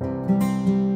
Música